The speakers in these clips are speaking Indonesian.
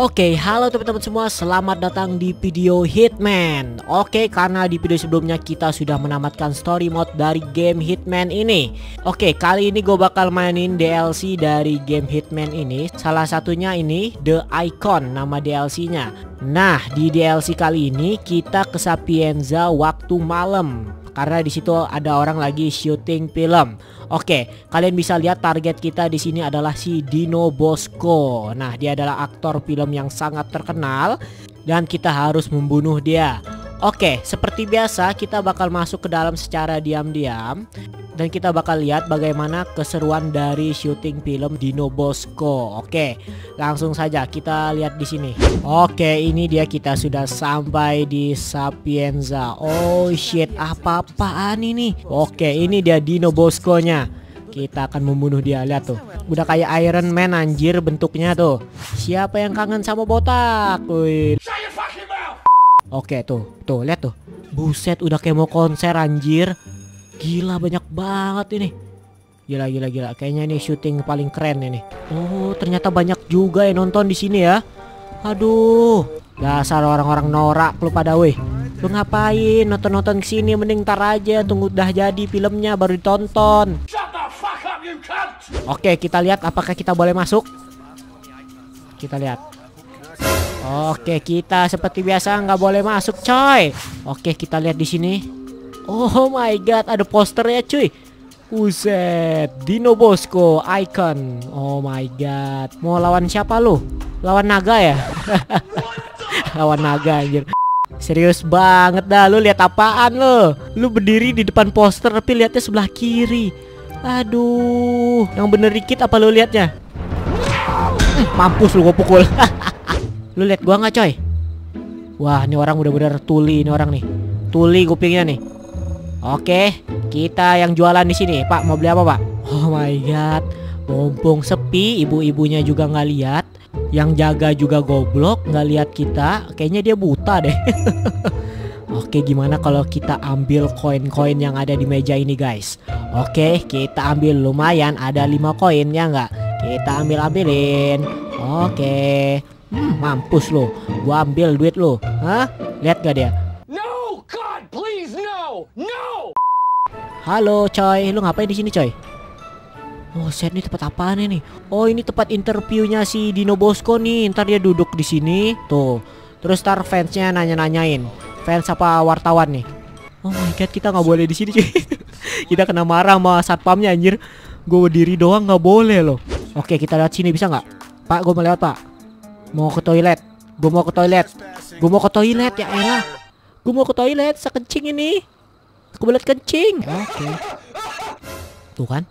Oke, halo teman-teman semua, selamat datang di video Hitman. Oke, karena di video sebelumnya kita sudah menamatkan story mode dari game Hitman ini. Oke, kali ini gue bakal mainin DLC dari game Hitman ini. Salah satunya ini, The Icon, nama DLC-nya Nah, di DLC kali ini kita ke Sapienza waktu malam karena di situ ada orang lagi syuting film. Oke, kalian bisa lihat target kita di sini adalah si Dino Bosco. Nah, dia adalah aktor film yang sangat terkenal dan kita harus membunuh dia. Oke, seperti biasa kita bakal masuk ke dalam secara diam-diam dan kita bakal lihat bagaimana keseruan dari syuting film Dino Bosco. Oke, langsung saja kita lihat di sini. Oke, ini dia kita sudah sampai di Sapienza. Oh shit, apa-apaan ini? Oke, ini dia Dino Bosco-nya. Kita akan membunuh dia, lihat tuh. Udah kayak Iron Man anjir bentuknya tuh. Siapa yang kangen sama botak? Wih. Oke tuh, tuh lihat tuh. Buset udah kayak mau konser anjir. Gila banyak banget ini. Gila gila gila. Kayaknya ini syuting paling keren ini. Oh, ternyata banyak juga yang nonton di sini ya. Aduh, dasar orang-orang norak lu pada weh. Lu ngapain nonton-nonton ke sini mending tar aja tunggu udah jadi filmnya baru ditonton. Oke, kita lihat apakah kita boleh masuk. Kita lihat. Oke, kita seperti biasa nggak boleh masuk, coy. Oke, kita lihat di sini. Oh my god, ada posternya, cuy. Buset, Dino Bosco icon. Oh my god. Mau lawan siapa lu? Lawan naga ya? lawan naga anjir. Serius banget dah lu lihat apaan lu? Lu berdiri di depan poster tapi lihatnya sebelah kiri. Aduh, yang bener dikit apa lu liatnya? Hmm, mampus lu gua pukul. Lu lihat gua nggak coy? Wah, ini orang udah bener tuli ini orang nih. Tuli kupingnya nih. Oke, kita yang jualan di sini. Pak, mau beli apa, Pak? Oh my god. Mumpung sepi, ibu-ibunya juga nggak lihat. Yang jaga juga goblok, nggak lihat kita. Kayaknya dia buta deh. Oke, gimana kalau kita ambil koin-koin yang ada di meja ini, guys? Oke, kita ambil lumayan ada lima koin ya nggak? Kita ambil-ambilin. Oke. Hmm, mampus lo. Gua ambil duit lo. Hah? Lihat gak dia? No, God, please no. No. Halo, coy. Lu ngapain di sini, coy? Oh, set ini tempat apaan ini? Oh, ini tempat interviewnya si Dino Bosco nih. Ntar dia duduk di sini. Tuh. Terus ntar fansnya nanya-nanyain. Fans apa wartawan nih? Oh my god, kita nggak boleh di sini, cuy. kita kena marah sama satpamnya anjir. Gue berdiri doang nggak boleh loh. Oke, kita lihat sini bisa nggak? Pak, gue mau lewat, Pak. Mau ke toilet. Gue mau ke toilet. Gue mau ke toilet ya elah. Gue mau ke toilet sekencing ini. Kebelet kencing. Oke. Okay. Tuh kan.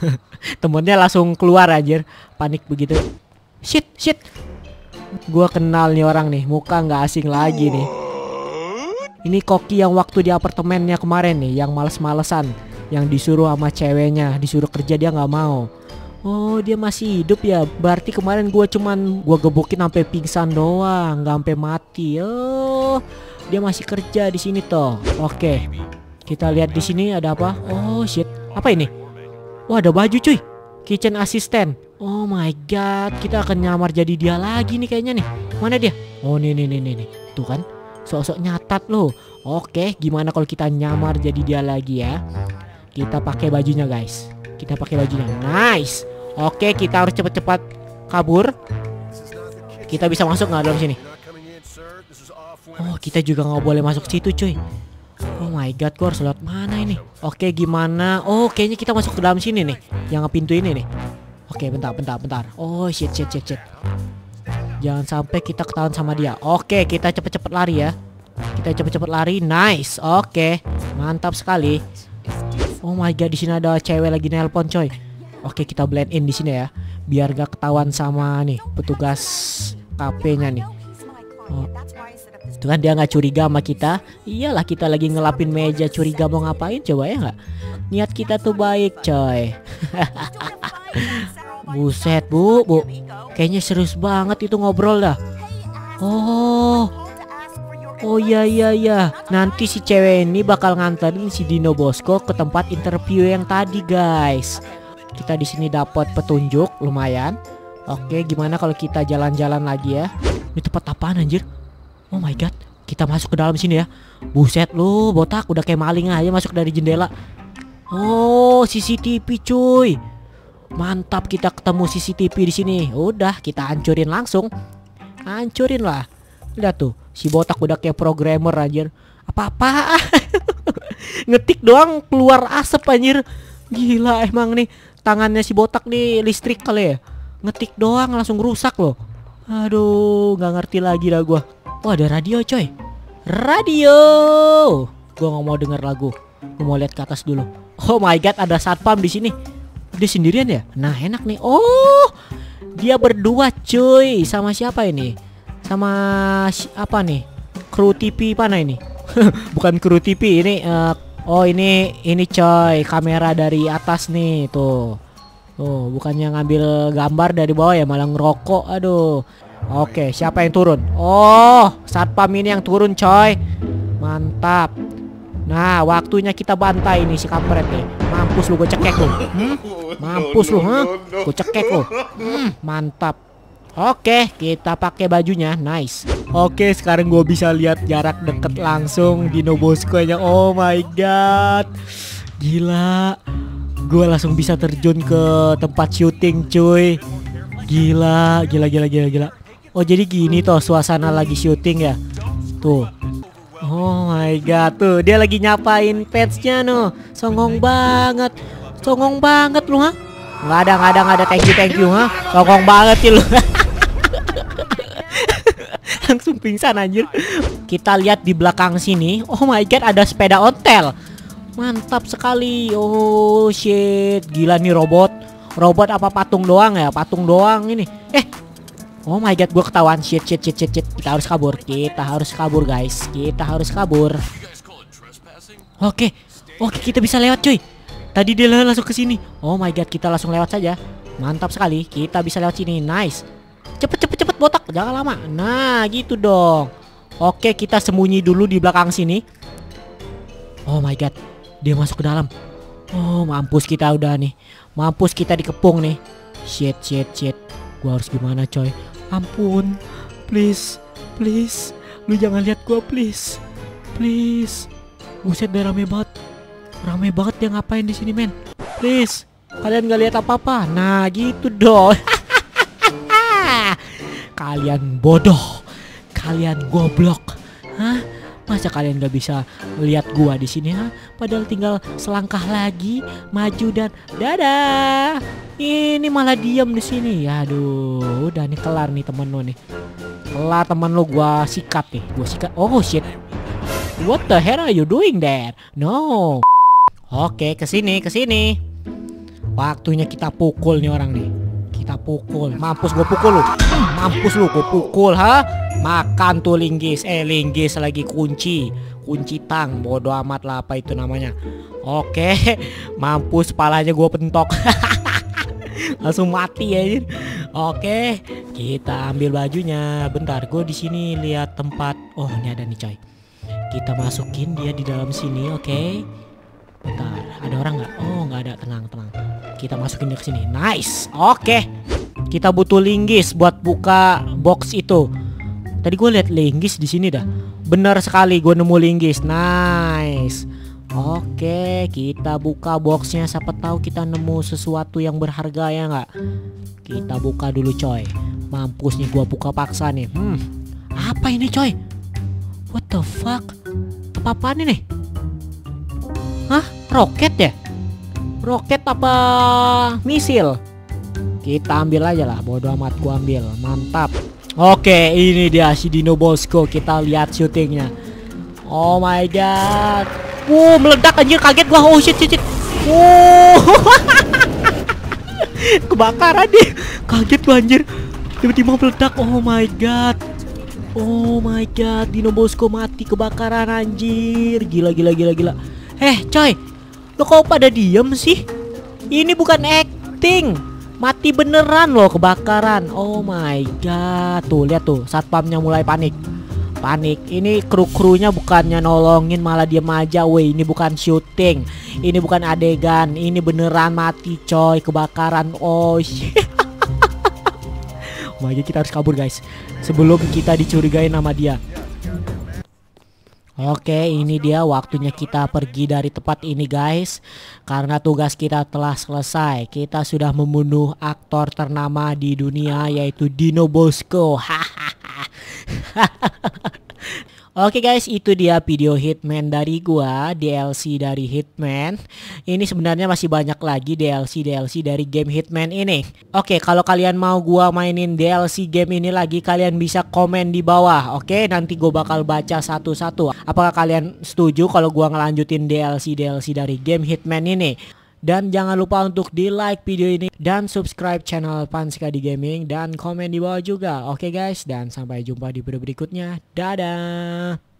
Temennya langsung keluar anjir. Panik begitu. Shit, shit. Gua kenal nih orang nih. Muka nggak asing lagi nih. Ini koki yang waktu di apartemennya kemarin nih. Yang males-malesan. Yang disuruh sama ceweknya. Disuruh kerja dia nggak mau. Oh dia masih hidup ya? Berarti kemarin gue cuman Gue gebukin sampai pingsan doang Gak sampai mati. Oh dia masih kerja di sini toh? Oke Kita lihat di sini ada apa? Oh shit. Apa ini? Wah ada baju cuy. Kitchen assistant. Oh my god Kita akan nyamar jadi dia lagi nih kayaknya nih. Mana dia? Oh nih nih nih nih, nih. Tuh kan Sosok nyatat loh. Oke gimana kalau kita nyamar jadi dia lagi ya Kita pakai bajunya guys. Kita pakai bajunya. Nice. Oke kita harus cepat-cepat kabur. Kita bisa masuk nggak dalam sini? Oh kita juga nggak boleh masuk situ cuy. Oh my god gue harus lewat mana ini? Oke gimana? Oh kayaknya kita masuk ke dalam sini nih. Yang pintu ini nih. Oke bentar bentar bentar. Oh shit shit shit shit. Jangan sampai kita ketahuan sama dia. Oke kita cepet-cepet lari ya. Kita cepet-cepet lari. Nice. Oke. Mantap sekali Oh my god, di sini ada cewek lagi nelpon, coy. Oke, kita blend in di sini ya, biar gak ketahuan sama nih petugas kafenya nih. Oh. Itu kan dia nggak curiga sama kita. Iyalah kita lagi ngelapin meja curiga mau ngapain coba ya nggak? Niat kita tuh baik, coy. Buset, Bu, Bu. Kayaknya serius banget itu ngobrol dah. Oh, Oh iya iya iya, nanti si cewek ini bakal nganterin si Dino Bosco ke tempat interview yang tadi guys. Kita di sini dapat petunjuk lumayan. Oke, gimana kalau kita jalan-jalan lagi ya? Ini tempat apaan anjir? Oh my god, kita masuk ke dalam sini ya. Buset lu, botak udah kayak maling aja masuk dari jendela. Oh, CCTV cuy. Mantap kita ketemu CCTV di sini. Udah, kita hancurin langsung. Hancurin lah. Lihat tuh, si botak udah kayak programmer anjir. Apa-apa? Ngetik doang keluar asap anjir. Gila emang nih tangannya si botak nih listrik kali ya. Ngetik doang langsung rusak loh. Aduh, nggak ngerti lagi dah gua. Oh, ada radio coy. Radio. Gua nggak mau denger lagu. Gua mau lihat ke atas dulu. Oh my god, ada satpam di sini. Dia sendirian ya? Nah, enak nih. Oh, dia berdua cuy. Sama siapa ini? Sama apa nih? Kru TV mana ini? Bukan kru TV, ini eh, oh ini ini coy, kamera dari atas nih tuh. Tuh, bukannya ngambil gambar dari bawah ya, malah ngerokok. Aduh. Oke, siapa yang turun? Oh, satpam ini yang turun, coy. Mantap. Nah, waktunya kita bantai nih si kampret nih. Mampus lu gue cekek lu. Hmm? Mampus lu, ha? Gue cekek lu. Hmm, mantap. Oke, kita pakai bajunya. Nice. Oke, sekarang gue bisa lihat jarak deket langsung di Nobosko-nya. Oh my god. Gila. Gue langsung bisa terjun ke tempat syuting, cuy. Gila, gila, gila, gila, gila. Oh, jadi gini toh suasana lagi syuting ya. Tuh. Oh my god, tuh dia lagi nyapain petsnya no. Songong banget. Songong banget lu, ha? Nggak ada, nggak ada, nggak ada thank you, thank you, ha? Songong banget sih lu. Langsung pingsan anjir. Kita lihat di belakang sini. Oh my god, ada sepeda ontel. Mantap sekali. Oh shit, gila nih robot. Robot apa patung doang ya? Patung doang ini. Eh, Oh my god, gue ketahuan shit, shit, shit, shit, shit. Kita harus kabur, kita harus kabur guys, kita harus kabur. Oke, oke kita bisa lewat cuy. Tadi dia langsung ke sini. Oh my god, kita langsung lewat saja. Mantap sekali, kita bisa lewat sini. Nice. Cepet, cepet, cepet botak, jangan lama. Nah, gitu dong. Oke, kita sembunyi dulu di belakang sini. Oh my god, dia masuk ke dalam. Oh, mampus kita udah nih. Mampus kita dikepung nih. Shit, shit, shit. Gua harus gimana coy? Ampun. Please, please. Lu jangan lihat gua please. Please. Buset deh rame banget. Rame banget dia ngapain di sini men? Please. Kalian gak lihat apa-apa. Nah, gitu dong. Kalian bodoh. Kalian goblok. Hah? Masa kalian gak bisa lihat gua di sini ha? Padahal tinggal selangkah lagi maju dan dadah. Ini malah diam di sini. Aduh, udah nih kelar nih temen lu nih. Kelar temen lu gua sikat nih. Gua sikat. Oh shit. What the hell are you doing there? No. Oke, ke sini, ke sini. Waktunya kita pukul nih orang nih. Kita pukul. Mampus gue pukul lu. Mampus lu gue pukul, ha? Makan tuh linggis. Eh, linggis lagi kunci. Kunci tang. Bodoh amat lah apa itu namanya. Oke. Mampus palanya gue pentok. Langsung mati ya. Oke, kita ambil bajunya. Bentar, gue di sini lihat tempat. Oh, ini ada nih coy. Kita masukin dia di dalam sini, oke? Bentar, ada orang nggak? Oh, nggak ada. Tenang, tenang. Kita masukin ke sini. Nice. Oke. Kita butuh linggis buat buka box itu. Tadi gue lihat linggis di sini dah. Benar sekali gue nemu linggis. Nice. Oke, kita buka boxnya. Siapa tahu kita nemu sesuatu yang berharga ya nggak? Kita buka dulu coy. Mampus nih gua buka paksa nih. Hmm. Apa ini coy? What the fuck? Apa-apaan ini? Hah? Roket ya? Roket apa misil? Kita ambil aja lah, bodo amat gua ambil. Mantap. Oke, ini dia si Dino Bosco. Kita lihat syutingnya. Oh my god. Wow, meledak anjir kaget gua. Oh shit shit shit. Wow. Kebakaran deh. Kaget gua anjir. Tiba-tiba meledak. Oh my god. Oh my god, Dino Bosco mati kebakaran anjir. Gila gila gila gila. Eh, coy. Lo kok pada diem sih? Ini bukan acting. Mati beneran loh kebakaran. Oh my god. Tuh lihat tuh, satpamnya mulai panik. Panik. Ini kru-krunya bukannya nolongin malah diem aja. Weh, ini bukan syuting. Ini bukan adegan. Ini beneran mati coy kebakaran. Oh shit. my god, kita harus kabur guys. Sebelum kita dicurigai nama dia. Oke, ini dia waktunya kita pergi dari tempat ini guys. Karena tugas kita telah selesai. Kita sudah membunuh aktor ternama di dunia yaitu Dino Bosco. Hahaha Oke guys, itu dia video Hitman dari gua, DLC dari Hitman. Ini sebenarnya masih banyak lagi DLC-DLC dari game Hitman ini. Oke, kalau kalian mau gua mainin DLC game ini lagi, kalian bisa komen di bawah. Oke, nanti gua bakal baca satu-satu. Apakah kalian setuju kalau gua ngelanjutin DLC-DLC dari game Hitman ini? Dan jangan lupa untuk di like video ini dan subscribe channel Panskadi Gaming dan komen di bawah juga. Oke guys dan sampai jumpa di video berikutnya. Dadah.